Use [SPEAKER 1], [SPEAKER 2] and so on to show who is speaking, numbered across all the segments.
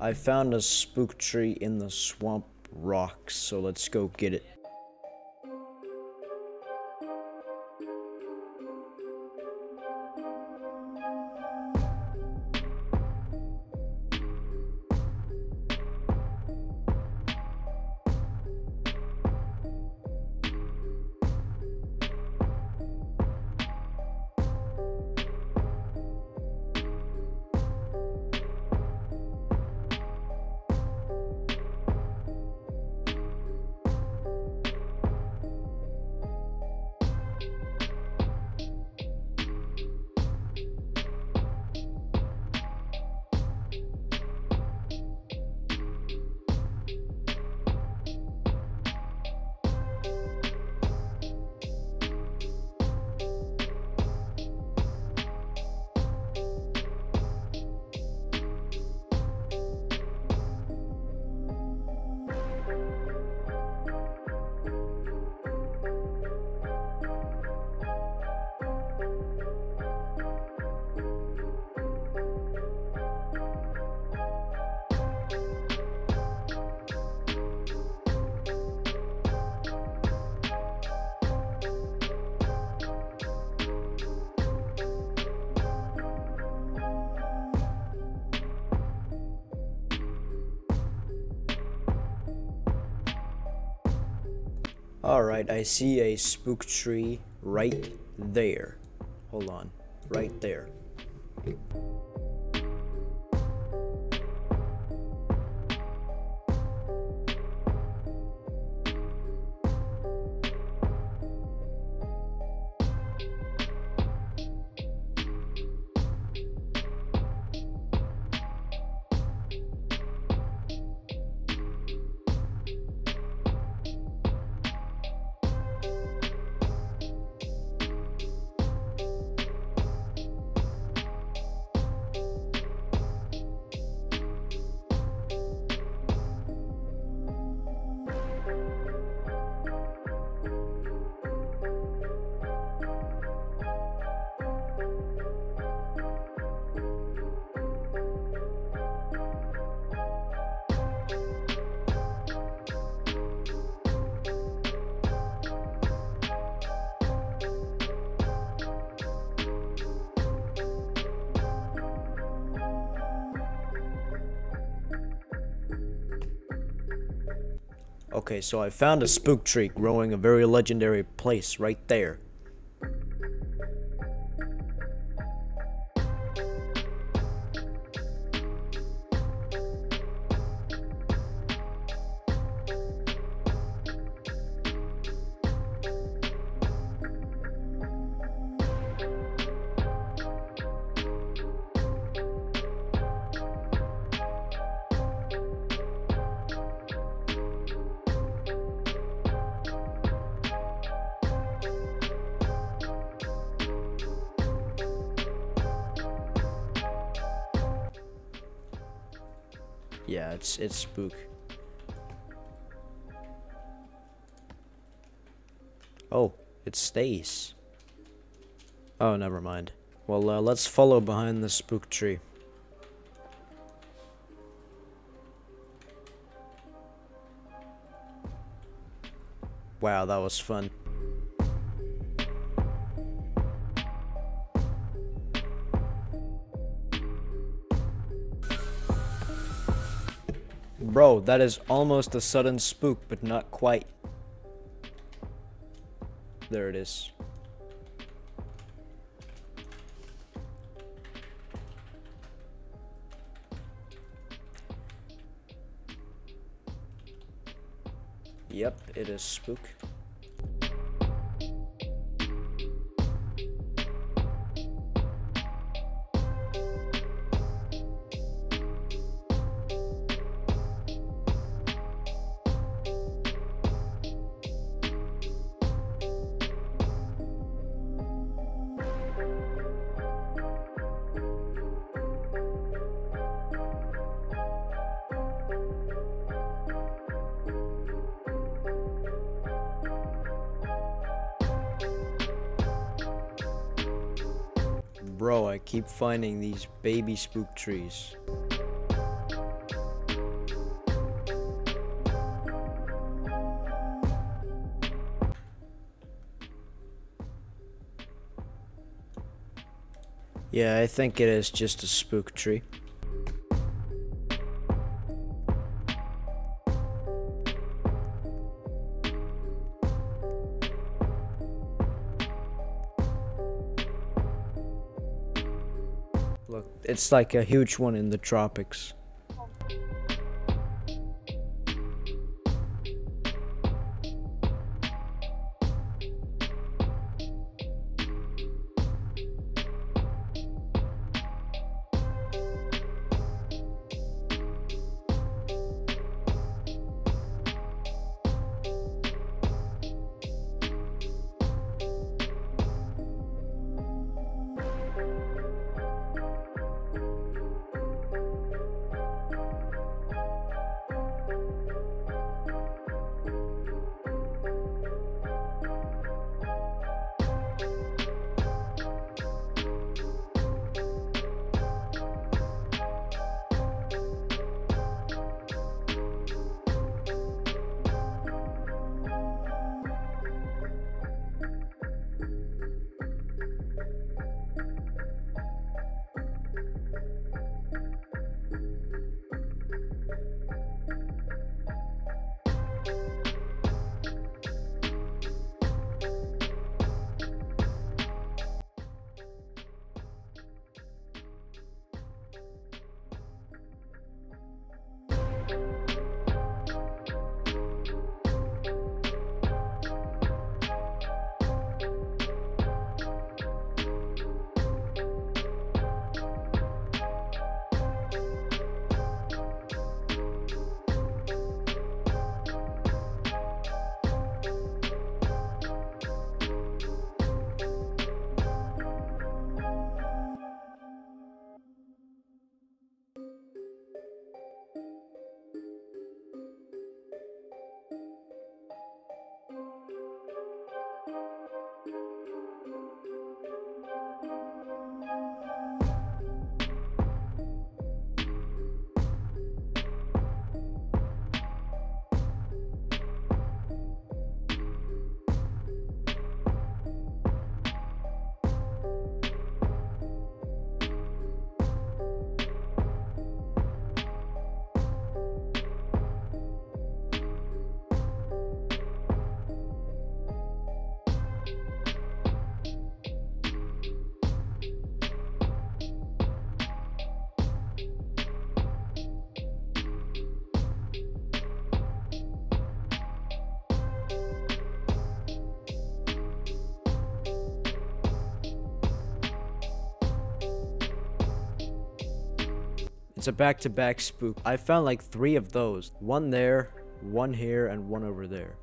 [SPEAKER 1] I found a spook tree in the swamp rocks, so let's go get it. Alright, I see a spook tree right there. Hold on. Right there. Okay, so I found a spook tree growing a very legendary place right there. Yeah, it's it's spook. Oh, it stays. Oh, never mind. Well, uh, let's follow behind the spook tree. Wow, that was fun. Bro, that is almost a sudden spook, but not quite. There it is. Yep, it is spook. Bro, I keep finding these baby spook trees. Yeah, I think it is just a spook tree. Look, it's like a huge one in the tropics. It's a back-to-back spook. I found like three of those. One there, one here, and one over there.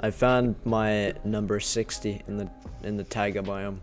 [SPEAKER 1] I found my number 60 in the in the taiga biome.